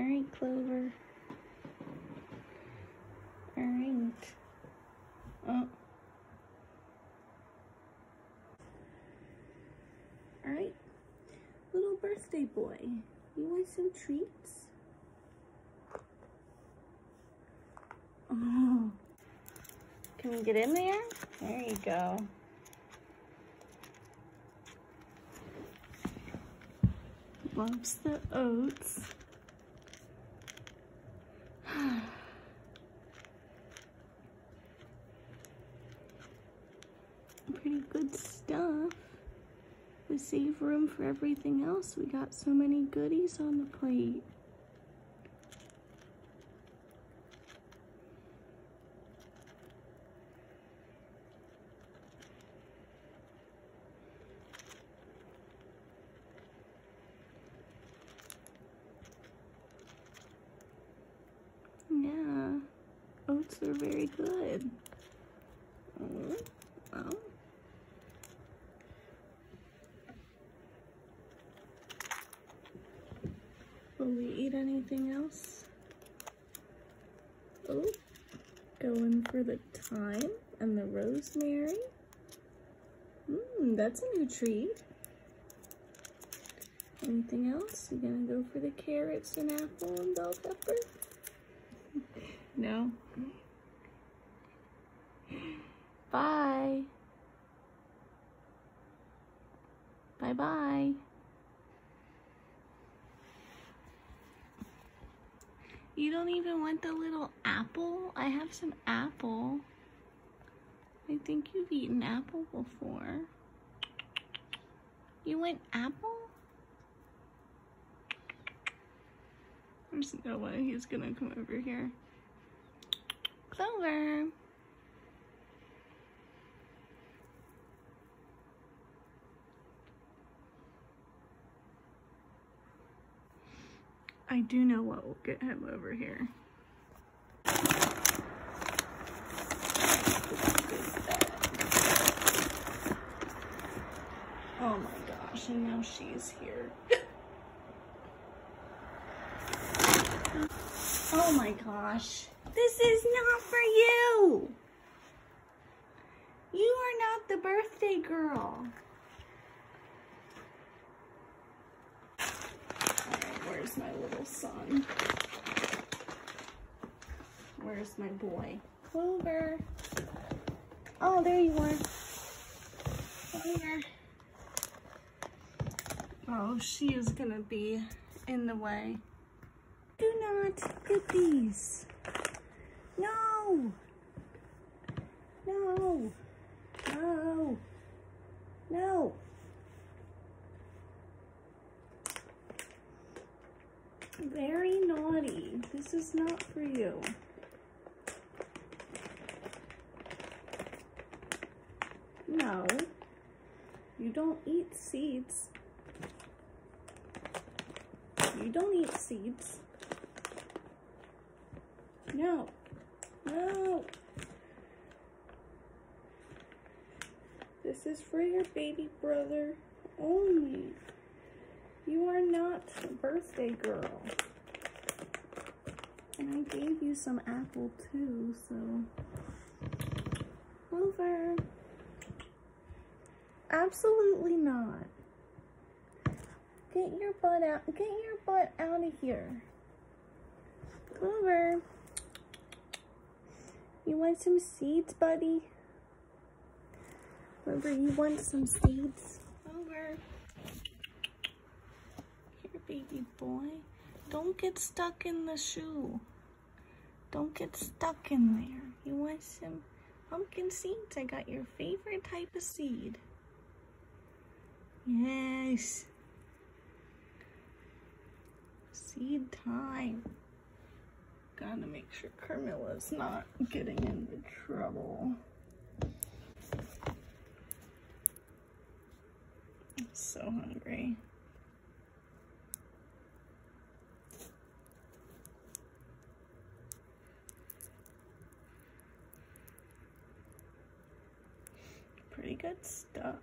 All right, Clover. All right. Oh. All right, little birthday boy. You want some treats? Oh. Can we get in there? There you go. Loves the oats. Good stuff. We save room for everything else. We got so many goodies on the plate. Yeah, oats are very good. Oh. Will we eat anything else? Oh, going for the thyme and the rosemary. Mmm, that's a new treat. Anything else? You gonna go for the carrots and apple and bell pepper? no. Bye. Bye-bye. You don't even want the little apple? I have some apple. I think you've eaten apple before. You want apple? There's no way he's gonna come over here. Clover. I do know what will get him over here. Oh my gosh, and now she's here. oh my gosh, this is not for you. You are not the birthday girl. Where's my little son? Where's my boy? Clover. Oh, there you are. Oh, she is gonna be in the way. Do not get these. No. No. No. No. Very naughty. This is not for you. No. You don't eat seeds. You don't eat seeds. No. No. This is for your baby brother only. You are not a birthday girl. And I gave you some apple too, so. Clover. Absolutely not. Get your butt out. Get your butt out of here. Clover. You want some seeds, buddy? Remember, you want some seeds? Clover. Here, baby boy. Don't get stuck in the shoe. Don't get stuck in there. You want some pumpkin seeds? I got your favorite type of seed. Yes. Seed time. Gotta make sure Carmilla's not getting into trouble. I'm so hungry. Good stuff.